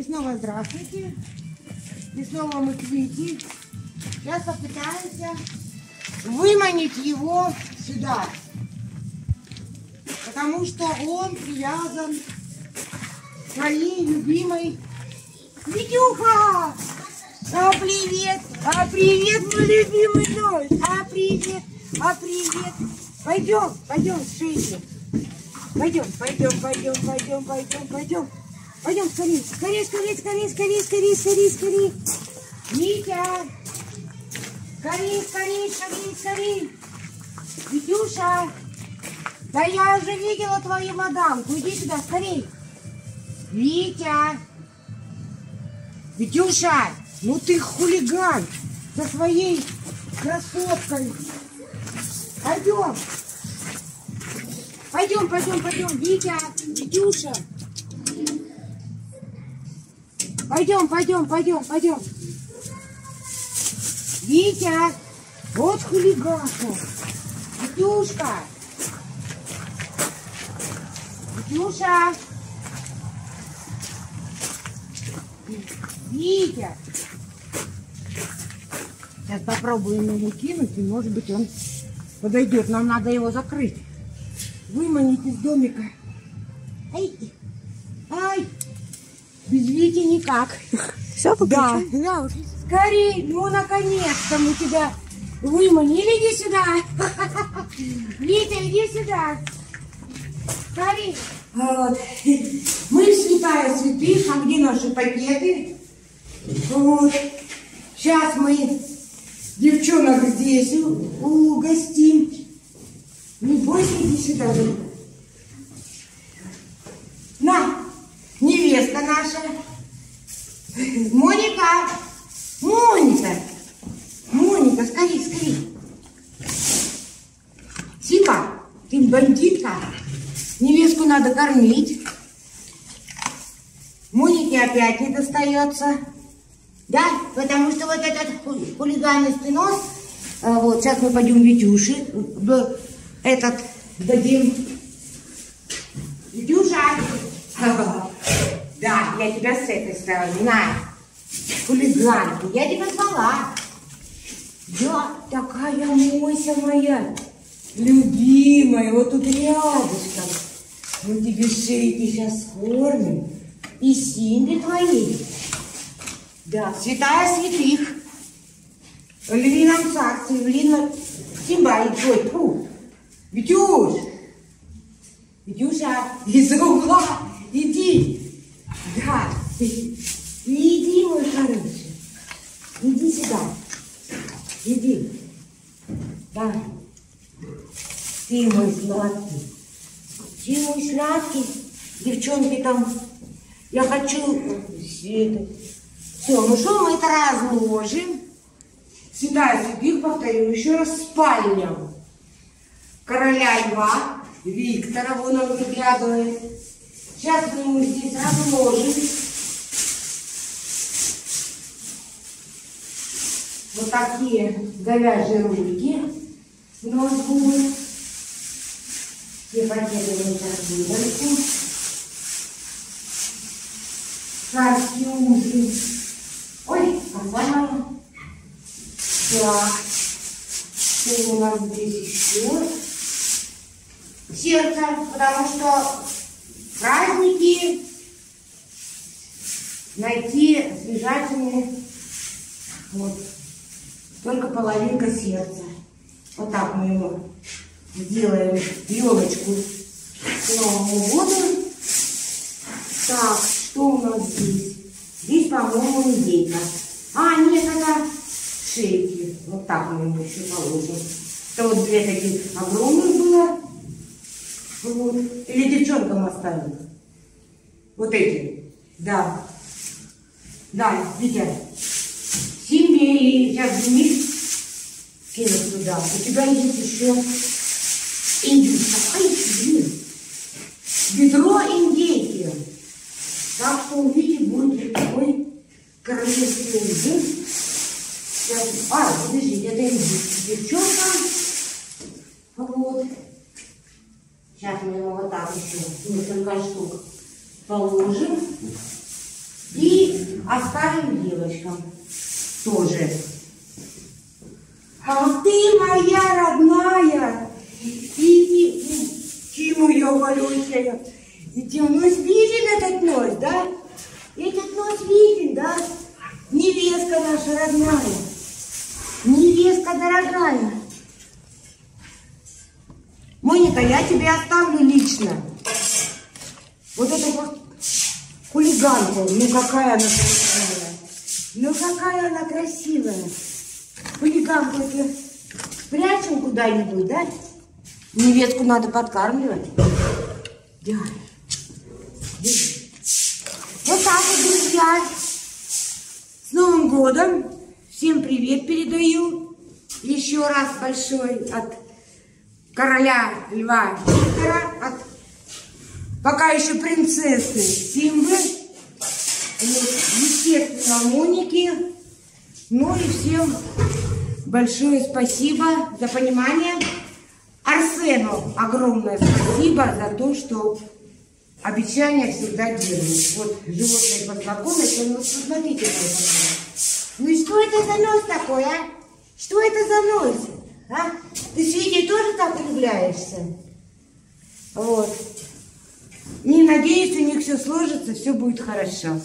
И снова здравствуйте. И снова мы Квити. Сейчас попытаемся выманить его сюда. Потому что он привязан к своей любимой Витюха! А привет! А привет, мой любимый нож! А привет! А привет! Пойдем, пойдем, шейки. Пойдем, пойдем, пойдем, пойдем, пойдем, пойдем. Пойдем скорее, скорее, скорее, скорее, скорее, скорее, скорее, скорее. Митя! Скорее, скорее, скорее, скорее. Витюша! Да я уже видела твою мадамку. Иди сюда, скорей. Витя! Витюша! Ну ты хулиган со своей красоткой. Пойдем. Пойдем, пойдем, пойдем. Витя, Витюша. Пойдем, пойдем, пойдем, пойдем. Витя, вот хулиганка. Витюшка. Витюша. Витя. Сейчас попробуем ему кинуть, и может быть он подойдет. Нам надо его закрыть. Выманить из домика. Ай, ай, без Вити никак. Все, Да, да, скорей, ну наконец-то мы тебя выманили. Иди сюда. Витя, иди сюда. Скорей. Вот. Мы святая святых, а где наши пакеты? Вот. Сейчас мы девчонок здесь угостим. Не бойся, иди сюда. Наша. Моника! Моника! Моника, скорей, скорей! Типа, ты бандитка. Невестку надо кормить. Монике опять не достается. Да, потому что вот этот ху- хулиганистый нос, а, вот, сейчас мы пойдем Витюши, этот дадим. Витюша! Я тебя с этой стороны, на, я тебя звала. Да, такая мойся моя, любимая, вот тут рядышком. Мы тебе шейки сейчас кормим, и Симби твоей. Да, святая святых. Львином царстве, в львином... Симба, и твой, фу. Витюш! Витюша, из угла, иди. Да, иди, мой хороший. Иди сюда. Иди. Да. Ты мой сладкий. Ты мой сладкий. Девчонки там, я хочу... Все, ну что мы это разложим? Святая святых, повторю еще раз, спальня. Короля льва Виктора, вон он выглядывает. Сейчас мы ему здесь разложим. Вот такие говяжьи рульки нас будут. Все сейчас выбросим. Царские узы. Ой, какая Так. Что у нас здесь еще? Сердце, потому что праздники найти свежатины вот только половинка сердца. Вот так мы его сделаем елочку к Новому году. Так, что у нас здесь? Здесь, по-моему, индейка. А, нет, это шейки. Вот так мы ему еще положим. Это вот две таких огромных было. Вот. Или девчонкам оставим. Вот эти. Да. Да, Витя. Симби и сейчас Демид кинут туда. У тебя есть еще индюшка. Ай, блин. Бедро индейки. Так что у Вити будет такой королевский ужин. Сейчас- А, подожди, это. Девчонка. Вот. Сейчас мы его вот так еще несколько штук положим. И оставим девочкам тоже. А ты моя родная, и, чему я волюся, и нос виден этот нос, да? Этот нос виден, да? Невестка наша родная, невестка дорогая. Моника, я тебе оставлю лично. Вот эту вот хулиганку. Ну какая она красивая. Ну какая она красивая. Хулиганку эту спрячем куда-нибудь, да? Невестку надо подкармливать. Да. Вот так вот, друзья. С Новым годом. Всем привет передаю. Еще раз большой от короля Льва Виктора, от пока еще принцессы Симбы, Моники. Ну и всем большое спасибо за понимание. Арсену огромное спасибо за то, что обещания всегда держит. Вот животные познакомятся, ну посмотрите на это. Ну и что это за нос такой, а? Что это за нос? А? Ты с Витей тоже так влюбляешься? Вот. Не надеюсь, у них все сложится, все будет хорошо.